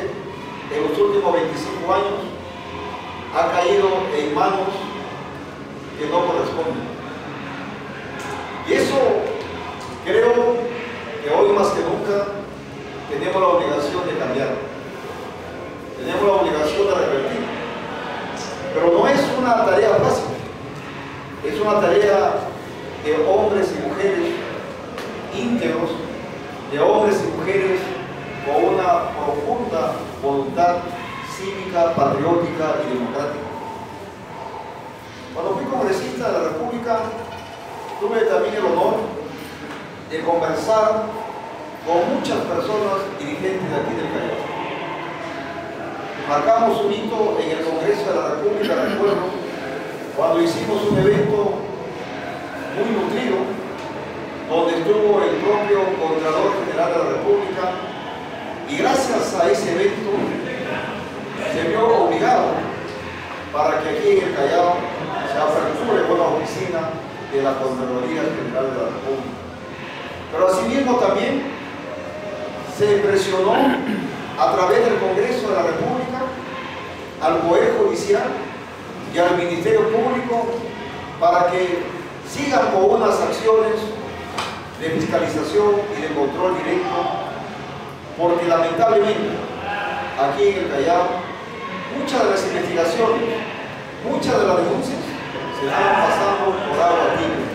en los últimos 25 años ha caído en manos que no corresponden. Y eso creo que hoy más que nunca tenemos la obligación de cambiar. Tenemos la obligación de revertir. Pero no es una tarea fácil. Es una tarea de hombres y mujeres íntegros, de hombres y mujeres con una profunda voluntad cívica, patriótica y democrática. Cuando fui congresista de la República, tuve también el honor de conversar con muchas personas dirigentes de aquí del Callao. Marcamos un hito en el Congreso de la República, recuerdo, cuando hicimos un evento muy nutrido, donde estuvo el propio Contralor General de la República, y gracias a ese evento se vio obligado para que aquí en el Callao se aperture una oficina de la Contraloría General de la República. Pero asimismo también se presionó a través del Congreso de la República al Poder Judicial y al Ministerio Público para que sigan con unas acciones de fiscalización y de control directo, porque lamentablemente aquí en el Callao muchas de las investigaciones, muchas de las denuncias se están pasando por agua tibia.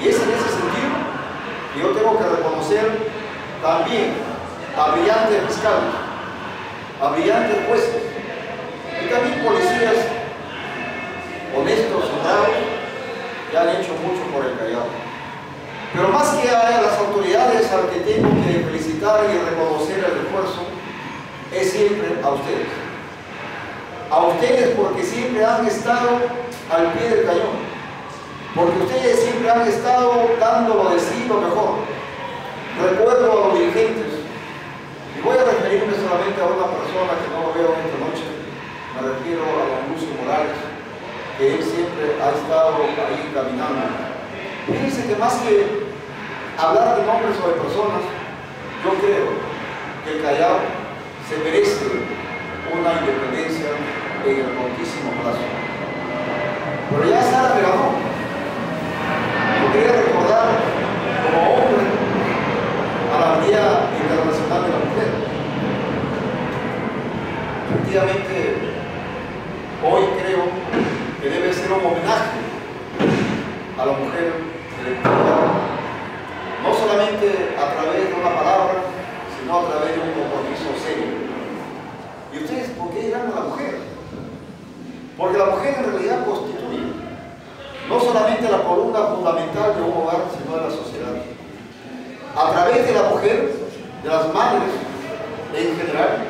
Y es en ese sentido que yo tengo que reconocer también a brillantes fiscales, a brillantes jueces y también policías honestos, honrados, que han hecho mucho por el Callao. Pero más que a las autoridades al que tengo que felicitar y reconocer el esfuerzo, es siempre a ustedes. A ustedes porque siempre han estado al pie del cañón. Porque ustedes siempre han estado dando lo de sí lo mejor. Recuerdo a los dirigentes, y voy a referirme solamente a una persona que no lo veo esta noche, me refiero a don Lucio Morales, que él siempre ha estado ahí caminando. Fíjense que más que hablar de nombres o de personas, yo creo que el Callao se merece una independencia en el cortísimo plazo. Pero ya Sara me ganó. Yo quería recordar como hombre a la Día Internacional de la Mujer. Efectivamente, hoy creo que debe ser un homenaje a la mujer electoral, no solamente a través de una palabra, sino a través de un compromiso serio. ¿Y ustedes por qué dirán a la mujer? Porque la mujer en realidad constituye no solamente la columna fundamental de un hogar, sino de la sociedad. A través de la mujer, de las madres en general,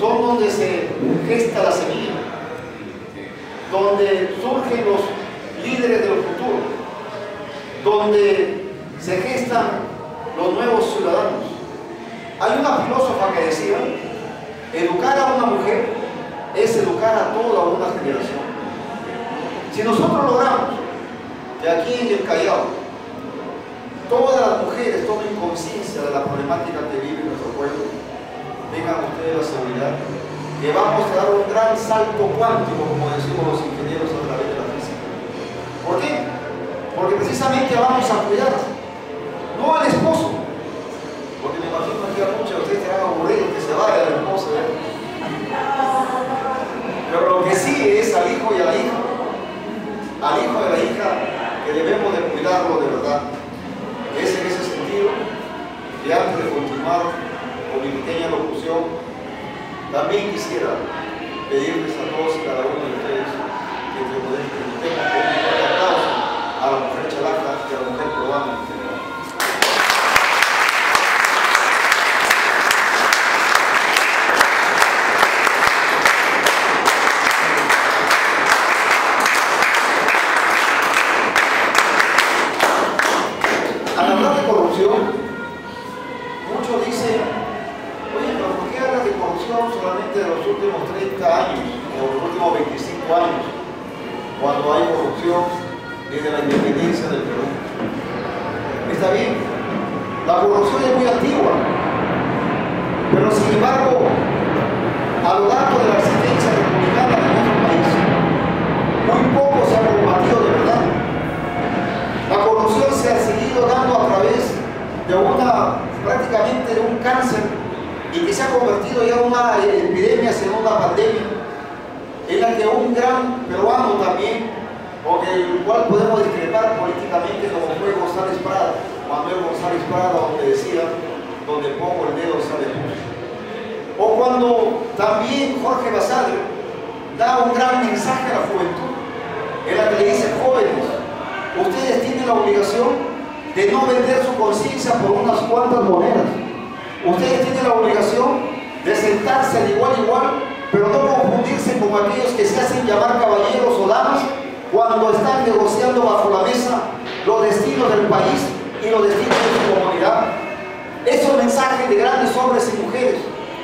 son donde se gesta la semilla, donde surgen los líderes del futuro, donde se gestan los nuevos ciudadanos. Hay una filósofa que decía, educar a una mujer es educar a toda una generación. Si nosotros logramos que aquí en el Callao todas las mujeres tomen conciencia de la problemática que vive nuestro pueblo, tengan ustedes la seguridad que vamos a dar un gran salto cuántico, como decimos los ingenieros a través de la física. ¿Por qué? Porque precisamente vamos a cuidar, al esposo, porque me imagino que a muchos de ustedes serán aburridos que se vaya el esposo, ¿eh? Pero lo que sí es al hijo y a la hija, al hijo y a la hija, que debemos de cuidarlo de verdad. Es en ese sentido que antes de continuar con mi pequeña locución, también quisiera pedirles a todos y cada uno de ustedes que tributemos con un fuerte aplauso a la mujer chalaca y a la mujer peruana en general. cuando hay corrupción desde la independencia del Perú. Está bien, la corrupción es muy antigua, pero sin embargo, a lo largo de la existencia republicana de nuestro país, muy poco se ha combatido de verdad. La corrupción se ha seguido dando a través de una, prácticamente de un cáncer y que se ha convertido ya en una epidemia, en una pandemia, en la que un gran peruano también, con el cual podemos discrepar políticamente, como fue González Prada, Manuel González Prada, donde decía, donde pongo el dedo sale luz. O cuando también Jorge Basadre da un gran mensaje a la juventud, en la que le dice, jóvenes, ustedes tienen la obligación de no vender su conciencia por unas cuantas monedas. Ustedes tienen la obligación de sentarse de igual igual, pero no confundirse con aquellos que se hacen llamar caballeros o damas cuando están negociando bajo la mesa los destinos del país y los destinos de su comunidad. Esos mensajes de grandes hombres y mujeres,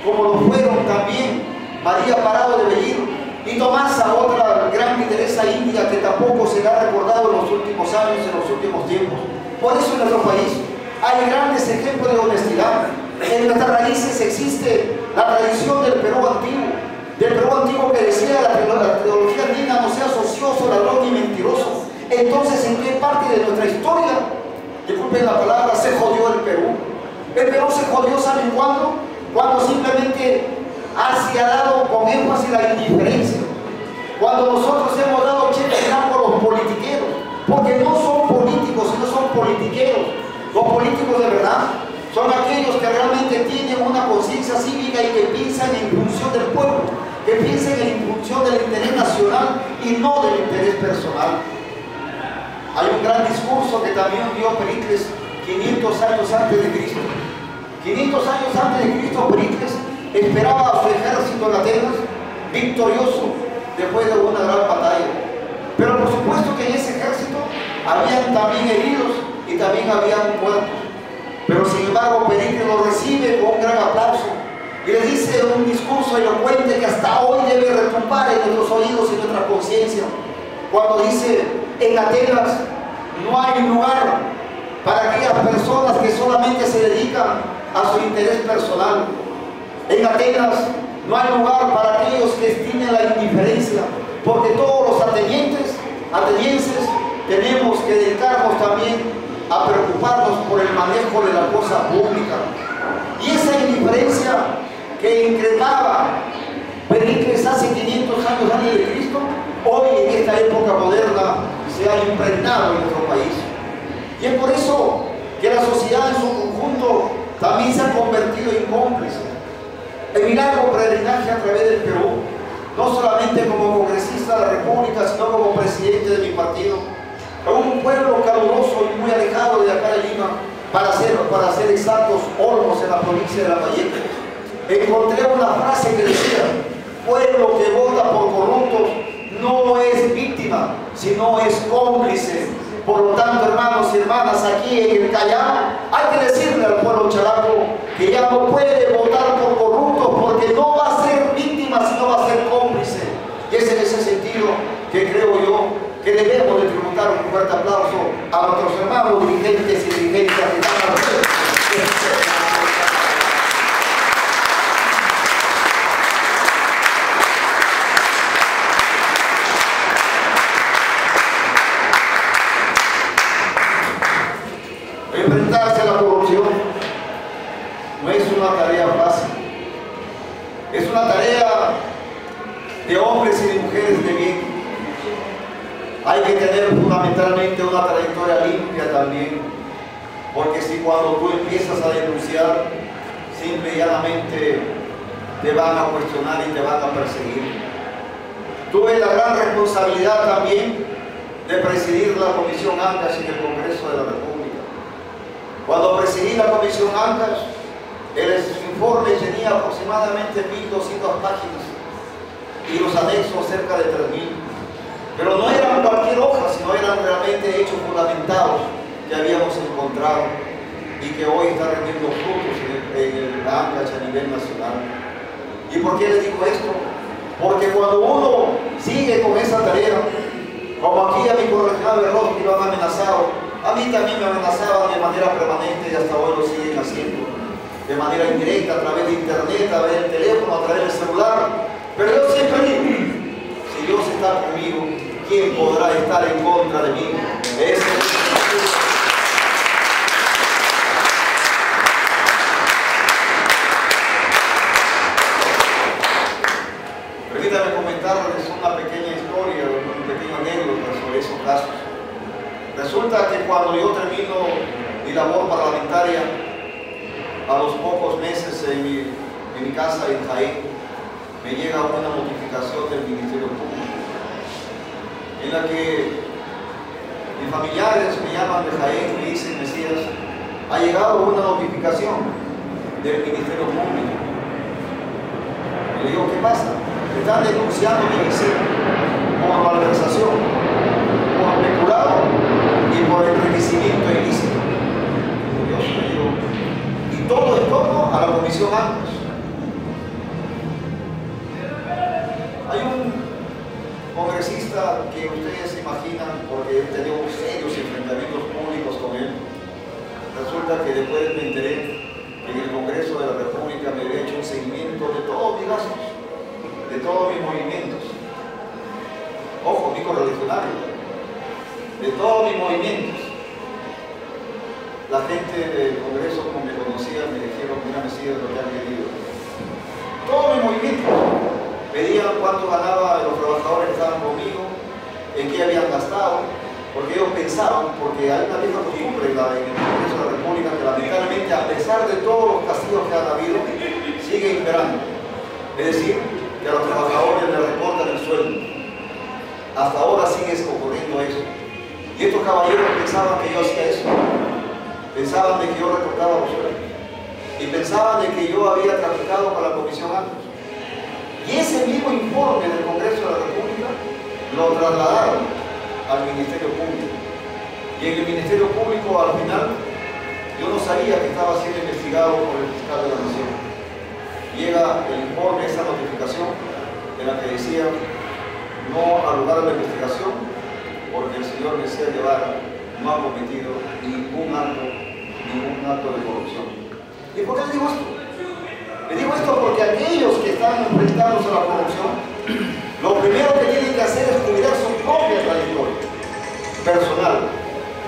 como lo fueron también María Parado de Bellido y Tomasa, otra gran lideresa india que tampoco se ha recordado en los últimos años, en los últimos tiempos. Por eso en nuestro país hay grandes ejemplos de honestidad. En nuestras raíces existe la tradición del Perú antiguo, del Perú antiguo que decía la, teología andina no sea ocioso, ladrón y mentiroso. Entonces, ¿en qué parte de nuestra historia, disculpen la palabra, se jodió el Perú? El Perú se jodió, ¿saben cuándo? Cuando simplemente se ha dado con énfasis la indiferencia. Cuando nosotros hemos dado cheque por los politiqueros, porque no son políticos, sino son politiqueros. Los políticos de verdad son aquellos que realmente tienen una conciencia cívica y que piensan en función del pueblo, que piensan en función del interés nacional y no del interés personal. Hay un gran discurso que también dio Pericles 500 años antes de Cristo. 500 años antes de Cristo, Pericles esperaba a su ejército Atenas victorioso después de una gran batalla. Pero por supuesto que en ese ejército habían también heridos y también habían muertos. Pero sin embargo, Pericles lo recibe con un gran aplauso y le dice un discurso elocuente que hasta hoy debe retumbar en nuestros oídos y nuestra conciencia. Cuando dice, en Atenas no hay lugar para aquellas personas que solamente se dedican a su interés personal. En Atenas no hay lugar para aquellos que estimen la indiferencia, porque todos los atenienses, atenienses tenemos que dedicarnos también a preocuparnos por el manejo de la cosa pública. Y esa indiferencia que increpaba Pericles hace 500 años antes de Cristo, hoy en esta época moderna se ha impregnado en nuestro país. Y es por eso que la sociedad en su conjunto también se ha convertido en cómplice. El milagro peregrinaje a través del Perú, no solamente como congresista de la República, sino como presidente de mi partido, a un pueblo caluroso y muy alejado de acá de Lima, para ser, para ser exactos, Olmos en la provincia de La Valleca. Encontré una frase que decía, pueblo que vota por corruptos no es víctima, sino es cómplice. Por lo tanto, hermanos y hermanas, aquí en el Callao, hay que decirle al pueblo chalaco que ya no puede votar por corruptos porque no va a ser víctima, sino va a ser cómplice. Y es en ese sentido que creo yo que debemos de tributar un fuerte aplauso a nuestros hermanos dirigentes y dirigentes Enfrentarse a la corrupción no es una tarea fácil. Es una tarea de hombres y de mujeres de bien hay que tener fundamentalmente una trayectoria limpia también, porque si cuando tú empiezas a denunciar, te van a cuestionar y te van a perseguir. Tuve la gran responsabilidad también de presidir la Comisión ANCAS en el Congreso de la República. Cuando presidí la Comisión ANCAS, el informe tenía aproximadamente 1.200 páginas y los anexos cerca de 3.000. Pero no eran cualquier hoja, sino eran realmente hechos fundamentados que habíamos encontrado y que hoy está rendiendo frutos en el, en a nivel nacional. ¿Y por qué les digo esto? Porque cuando uno sigue con esa tarea, Chávez Rojas lo han amenazado. A mí también me amenazaban de manera permanente y hasta hoy lo siguen haciendo. De manera indirecta, a través de internet, a través del teléfono, a través del celular. Pero yo siempre digo, si Dios está conmigo, ¿quién podrá estar en contra de mí? Ese es Permítame comentarles una pequeña historia, un pequeño anécdota sobre esos casos. Resulta que cuando yo termino mi labor parlamentaria, a los pocos meses en mi, en mi casa en Jaén, me llega una notificación del Ministerio Público, en la que mis familiares me llaman de Jaén y me dicen, Mesías, ha llegado una notificación del Ministerio Público. Y le digo, ¿qué pasa? están denunciando mi visita por malversación, por peculado y por enriquecimiento ilícito. Dios me dijo, y todo en torno a la comisión antes. Hay un que ustedes se imaginan, porque he tenido serios enfrentamientos públicos con él. Resulta que después me enteré que en el Congreso de la República me había hecho un seguimiento de todos mis gastos de todos mis movimientos. Ojo, mi correligionario. De todos mis movimientos. La gente del Congreso, como me conocía, me dijeron, mira, Mesías, lo que han pedido. Todos mis movimientos. Pedían cuánto ganaba los trabajadores que estaban conmigo, en qué habían gastado, porque ellos pensaban, porque hay una vieja costumbre en, el Congreso de la República que lamentablemente, a pesar de todos los castigos que han habido, sigue imperando. Es decir, que a los trabajadores les recortan el sueldo. Hasta ahora sigue ocurriendo eso. Y estos caballeros pensaban que yo hacía eso. Pensaban de que yo recortaba los sueldos. Y pensaban de que yo había traficado con la Comisión antes. Y ese mismo informe del Congreso de la República lo trasladaron al Ministerio Público. Y en el Ministerio Público al final yo no sabía que estaba siendo investigado por el fiscal de la Nación llega el informe, esa notificación en la que decía no al lugar de la investigación porque el señor Mesías Guevara no ha cometido ningún acto, ningún acto de corrupción. ¿Y por qué le digo esto? Le digo esto porque aquellos que están enfrentándose a la corrupción, lo primero que tienen que hacer es cuidar su propia trayectoria personal,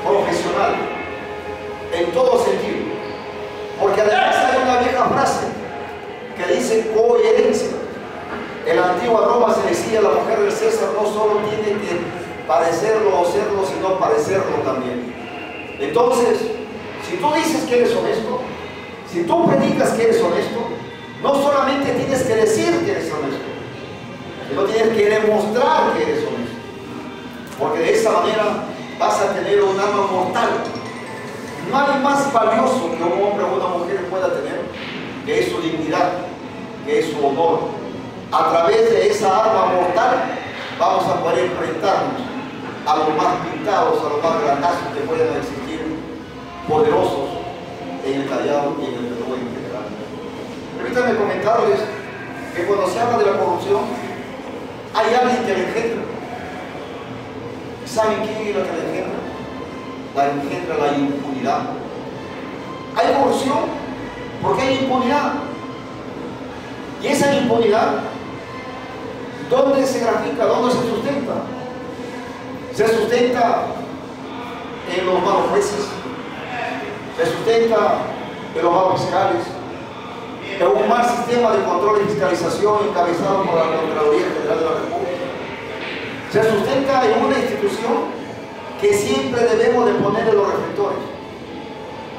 profesional, en todo sentido. Porque además hay una vieja frase que dice coherencia. En la antigua Roma se decía la mujer del César no solo tiene que parecerlo o serlo, sino parecerlo también. Entonces, si tú dices que eres honesto, si tú predicas que eres honesto, no solamente tienes que decir que eres honesto, sino tienes que demostrar que eres honesto. Porque de esa manera vas a tener un alma mortal. No hay más valioso que un hombre o una mujer pueda tener que es su dignidad, que es su honor. A través de esa arma mortal vamos a poder enfrentarnos a los más pintados, a los más grandazos que puedan existir, poderosos en el Callao y en el Perú en general. Permítanme comentarles que cuando se habla de la corrupción, hay alguien que la engendra. ¿Saben quién es la que la engendra? La engendra la impunidad. Hay corrupción porque hay impunidad. Y esa impunidad, ¿dónde se grafica? ¿Dónde se sustenta? Se sustenta en los malos jueces, se sustenta en los malos fiscales, en un mal sistema de control y fiscalización encabezado por la Contraloría General de la República. Se sustenta en una institución que siempre debemos de poner en los reflectores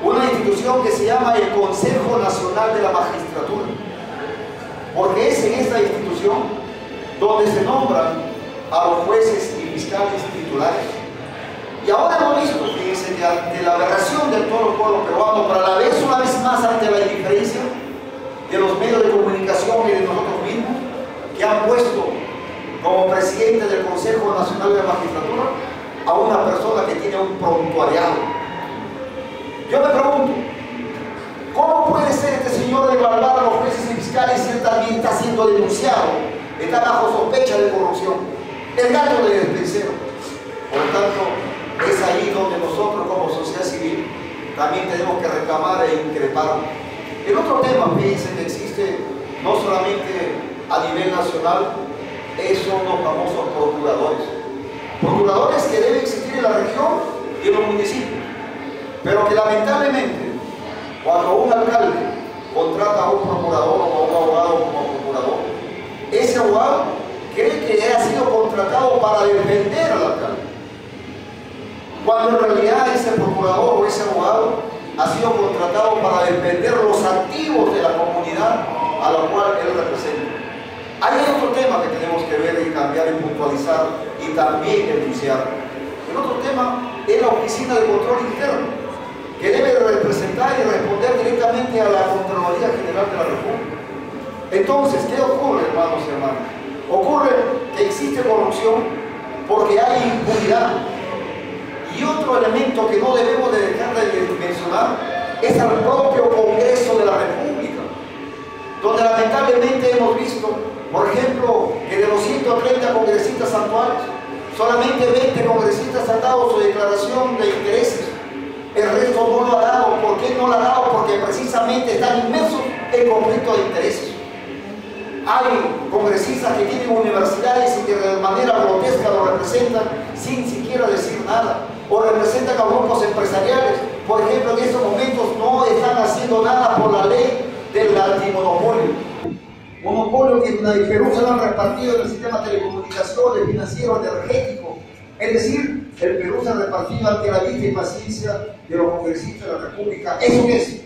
una institución que se llama el Consejo Nacional de la Magistratura, porque es en esta institución donde se nombran a los jueces y fiscales titulares. Y ahora hemos visto, fíjense, que ante la aberración del todo el pueblo peruano, para la vez una vez más ante la indiferencia de los medios de comunicación y de nosotros mismos, que han puesto como presidente del Consejo Nacional de la Magistratura a una persona que tiene un prontuariado. Yo me pregunto, ¿cómo puede ser este señor devaluar a los jueces y fiscales si él también está siendo denunciado? Está bajo sospecha de corrupción. El gato del despensero. Por lo tanto, es ahí donde nosotros como sociedad civil también tenemos que reclamar e increpar el otro tema, fíjense, que existe no solamente a nivel nacional, son los famosos procuradores. Procuradores que deben existir en la región y en los municipios, pero que lamentablemente, cuando un alcalde contrata a un procurador o a un abogado como procurador, ese abogado cree que ha sido contratado para defender al alcalde. Cuando en realidad ese procurador o ese abogado ha sido contratado para defender los activos de la comunidad a la cual él representa. Hay otro tema que tenemos que ver y cambiar y puntualizar y también denunciar. El otro tema es la Oficina de Control Interno, que debe representar y responder directamente a la Contraloría General de la República. Entonces, ¿qué ocurre, hermanos y hermanas? Ocurre que existe corrupción porque hay impunidad. Y otro elemento que no debemos de dejar de mencionar es el propio Congreso de la República, donde lamentablemente hemos visto, por ejemplo, que de los 130 congresistas actuales, solamente 20 congresistas han dado su declaración de intereses. El resto no lo ha dado. ¿Por qué no lo ha dado? Porque precisamente están inmersos en conflicto de intereses. Hay congresistas que tienen universidades y que de manera grotesca lo representan sin siquiera decir nada. O representan a grupos empresariales. Por ejemplo, en estos momentos no están haciendo nada por la ley del antimonopolio. Monopolio que en Perú se lo han repartido en el sistema de telecomunicaciones, financiero, energético. Es decir, el Perú se ha repartido ante la vista y paciencia de los congresistas de la República. Eso es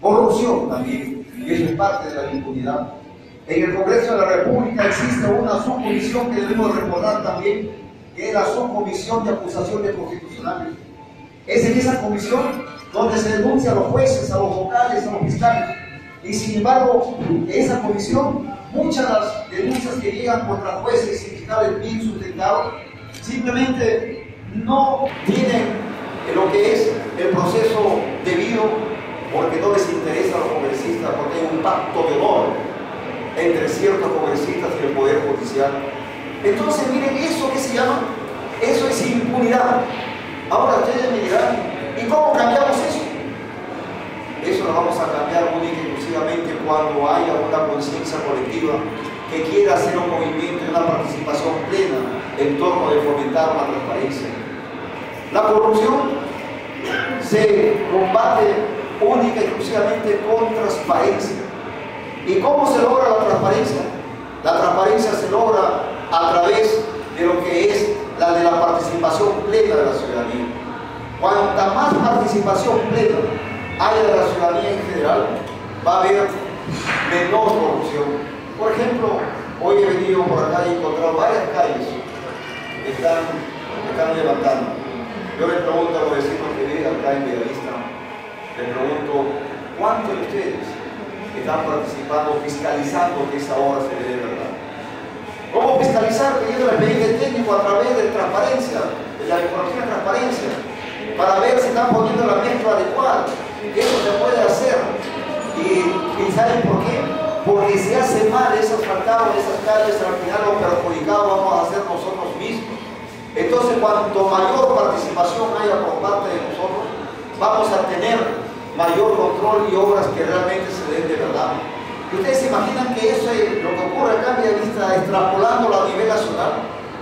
corrupción también, y eso es parte de la impunidad. En el Congreso de la República existe una subcomisión que debemos recordar también, que es la subcomisión de acusaciones constitucionales. Es en esa comisión donde se denuncia a los jueces, a los vocales, a los fiscales. Y sin embargo, esa comisión, muchas de las denuncias que llegan contra jueces y fiscales bien sustentados, simplemente no tienen lo que es el proceso debido porque no les interesa a los congresistas, porque hay un pacto de honor entre ciertos congresistas y el Poder Judicial. Entonces, miren, ¿eso qué se llama? Eso es impunidad. Ahora ustedes me dirán, ¿y cómo cambiamos eso? Eso lo vamos a cambiar única y exclusivamente cuando haya una conciencia colectiva que quiera hacer un movimiento y una participación plena en torno de fomentar la transparencia. La corrupción se combate única y exclusivamente con transparencia. ¿Y cómo se logra la transparencia? La transparencia se logra a través de lo que es la de la participación plena de la ciudadanía. Cuanta más participación plena haya de la ciudadanía en general, va a haber menor corrupción. Por ejemplo, hoy he venido por acá y he encontrado varias calles que están, están levantando. Yo le pregunto a los vecinos que viven acá en Bellavista, le pregunto, ¿cuántos de ustedes están participando, fiscalizando que esa obra se dé verdad. ¿Cómo fiscalizar? El expediente técnico a través de transparencia, de la información de transparencia, para ver si están poniendo la mezcla adecuada. Eso se puede hacer. ¿Y, ¿saben por qué? Porque si hace mal esos faltados, esas calles, al final los perjudicados vamos a ser nosotros mismos. Entonces, cuanto mayor participación haya por parte de nosotros, vamos a tener mayor control y obras que realmente se den de verdad. Ustedes se imaginan que eso es lo que ocurre acá en Vista, extrapolándolo a nivel nacional?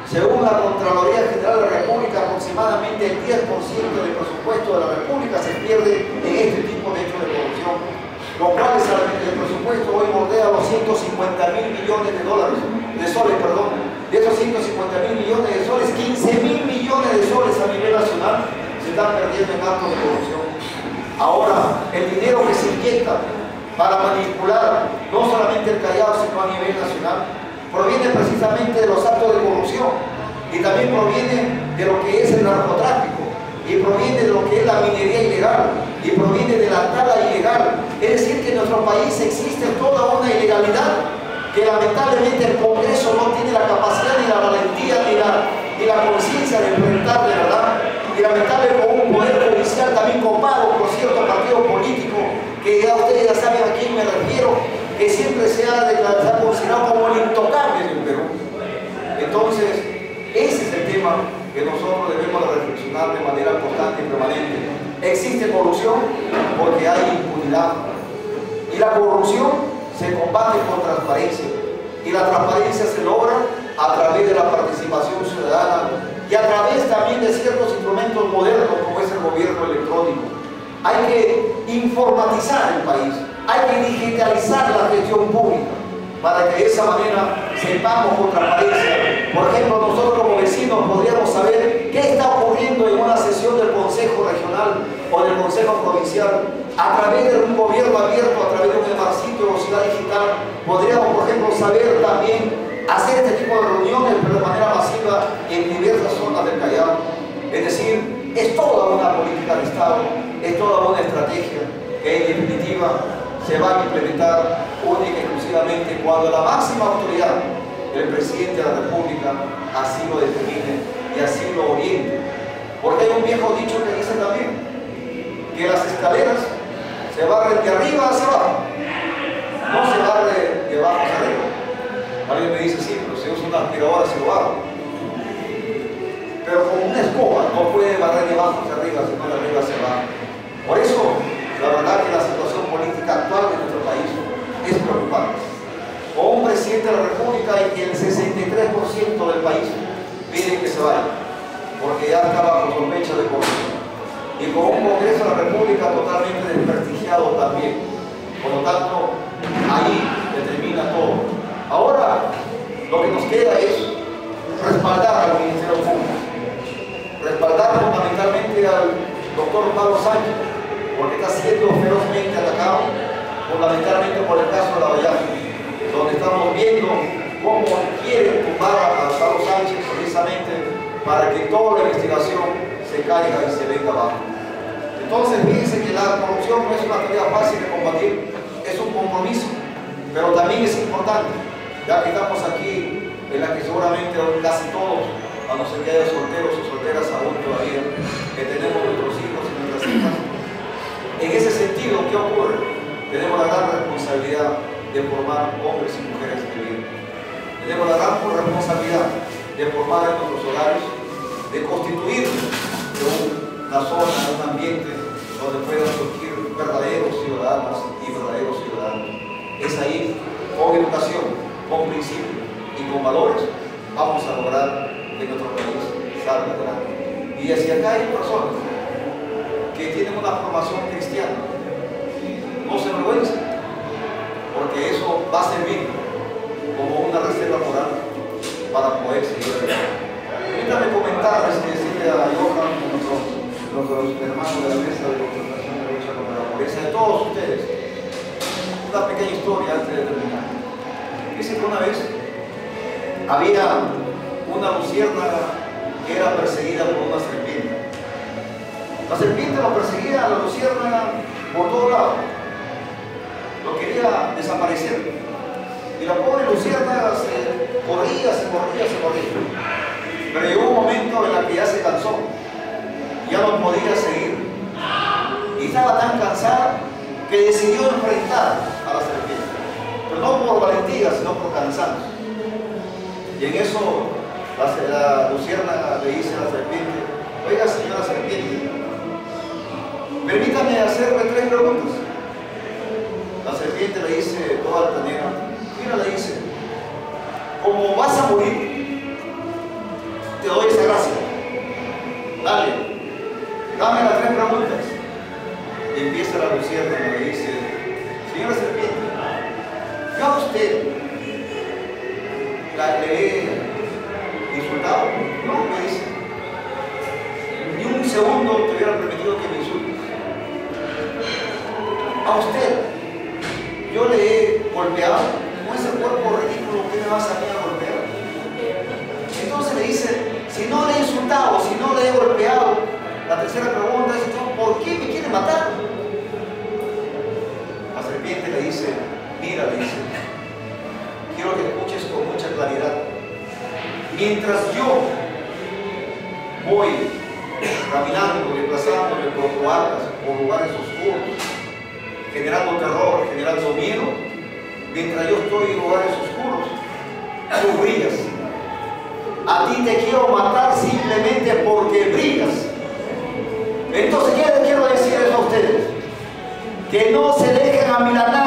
Según la Contraloría General de la República, aproximadamente el 10% del presupuesto de la República se pierde en este tipo de hechos de corrupción, lo cual es el presupuesto hoy bordea los 150 mil millones de dólares, de soles, perdón. De esos 150 mil millones de soles, 15 mil millones de soles a nivel nacional se están perdiendo en actos de corrupción. Ahora, el dinero que se inyecta para manipular no solamente el Callao, sino a nivel nacional, proviene precisamente de los actos de corrupción y también proviene de lo que es el narcotráfico y proviene de lo que es la minería ilegal y proviene de la tala ilegal. Es decir, que en nuestro país existe toda una ilegalidad que lamentablemente el Congreso no tiene la capacidad ni la valentía ni la, ni la conciencia de enfrentar de verdad y lamentablemente con un poder judicial también copado por cierto partido político, que ya ustedes ya saben a quién me refiero, que siempre se ha, declarado, considerado como el intocable del Perú. Entonces, ese es el tema que nosotros debemos reflexionar de manera constante y permanente. existe corrupción porque hay impunidad. Y la corrupción se combate con transparencia. Y la transparencia se logra a través de la participación ciudadana y a través también de ciertos instrumentos modernos como es el gobierno electrónico. Hay que informatizar el país, hay que digitalizar la gestión pública para que de esa manera sepamos con transparencia. Por ejemplo, nosotros como vecinos podríamos saber qué está ocurriendo en una sesión del Consejo Regional o del Consejo Provincial a través de un gobierno abierto, a través de un sitio o ciudad digital. Podríamos, por ejemplo, saber también hacer este tipo de reuniones, pero de manera masiva en diversas zonas del Callao. Es decir, es toda una política de Estado, es toda una estrategia que en definitiva se va a implementar única y exclusivamente cuando la máxima autoridad, el presidente de la República, así lo determine y así lo oriente. Porque hay un viejo dicho que dice también que las escaleras se barren de arriba hacia abajo, no se barre de abajo hacia arriba. Alguien me dice, sí, pero si usa una aspiradora se lo barro. Pero con una escoba no puede barrer de abajo hacia arriba, sino de arriba hacia abajo. Por eso la verdad que la situación política actual de nuestro país es preocupante. Con un presidente de la República y el 63% del país pide que se vaya, porque ya está bajo sospecha de corrupción. Y con un Congreso de la República totalmente desprestigiado también. Por lo tanto, ahí determina todo. Ahora, lo que nos queda es respaldar al Ministerio Público, respaldar fundamentalmente al doctor Pablo Sánchez, porque está siendo ferozmente atacado, fundamentalmente por el caso de la Vallarta, donde estamos viendo cómo quieren tumbar a Pablo Sánchez precisamente para que toda la investigación se caiga y se venga abajo. Entonces, fíjense que la corrupción no es una tarea fácil de combatir, es un compromiso, pero también es importante, ya que estamos aquí en la que seguramente casi todos, a no ser que haya solteros o solteras aún todavía, que tenemos nuestros hijos y nuestras hijas, en ese sentido, ¿qué ocurre? Tenemos la gran responsabilidad de formar hombres y mujeres de bien. Tenemos la gran responsabilidad de formar en nuestros hogares, de constituir una zona, un ambiente donde puedan surgir verdaderos ciudadanos y verdaderos ciudadanos. Es ahí, con educación, con principios y con valores, vamos a lograr que nuestro país salga adelante. Y hacia acá hay personas que tienen una formación cristiana. No se avergüencen, porque eso va a servir como una reserva moral para poder seguir adelante. Permítame comentar, es decirle a Johan, los hermanos de la mesa de contratación de lucha contra la pobreza, de todos ustedes, una pequeña historia antes de terminar. Dice que una vez había una luciérnaga era perseguida por una serpiente. La serpiente lo perseguía la luciérnaga por todos lados. Lo quería desaparecer. Y la pobre luciérnaga se corría, se corría, se corría. Pero llegó un momento en el que ya se cansó. Ya no podía seguir. Y estaba tan cansada que decidió enfrentar a la serpiente. Pero no por valentía, sino por cansancio. Y en eso la, la luciérnaga le dice a la serpiente, oiga señora serpiente, Permítame hacerle tres preguntas. La serpiente le dice toda altanera, mira, le dice, como vas a morir, te doy esa gracia. Dale, dame las tres preguntas. Y empieza la lucierna y le dice, señora serpiente, yo a usted la, le insultado. No, me dice, ni un segundo te hubiera permitido que me a usted, yo le he golpeado con ese cuerpo ridículo, ¿qué me vas a mí a golpear? Entonces le dice, si no le he insultado, si no le he golpeado, la tercera pregunta es, ¿por qué me quiere matar? La serpiente le dice, mira, le dice, quiero que escuches con mucha claridad. Mientras yo voy caminando, desplazándome por por lugares oscuros, generando terror, generando miedo, mientras yo estoy en lugares oscuros, tú brillas. A ti te quiero matar simplemente porque brillas. Entonces, ¿qué les quiero decirles a ustedes? Que no se dejen amilanar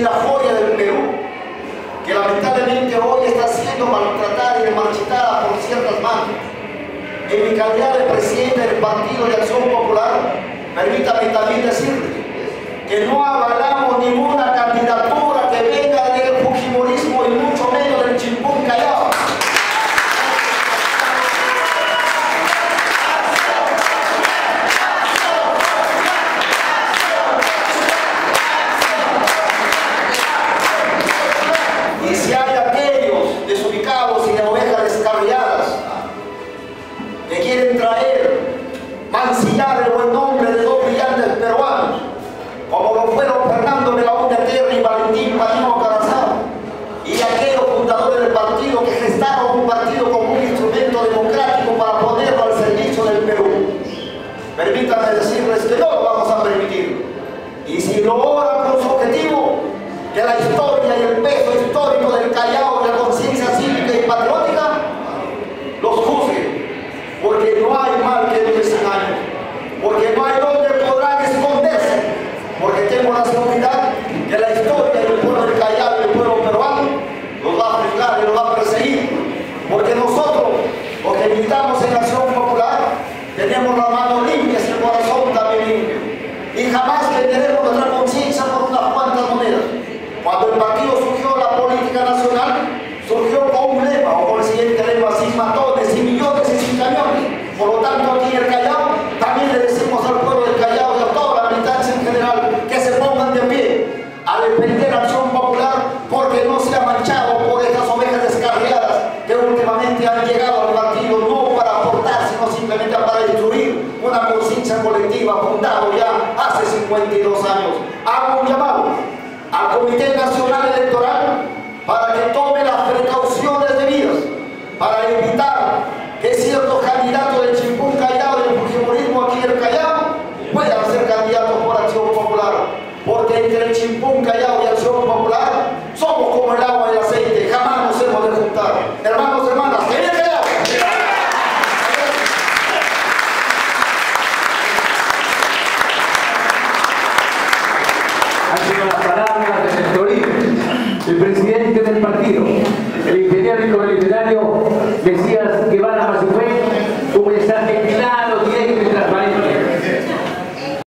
la joya del Perú, que lamentablemente hoy está siendo maltratada y marchitada por ciertas manos. En mi calidad de presidente del Partido de Acción Popular, permítame también decirles que no avalamos ninguna candidatura Permítanme decirles que no lo vamos a permitir. Y si lo oran con su objetivo, que la historia y el peso histórico de 22 años, hago un llamado al Comité Nacional Electoral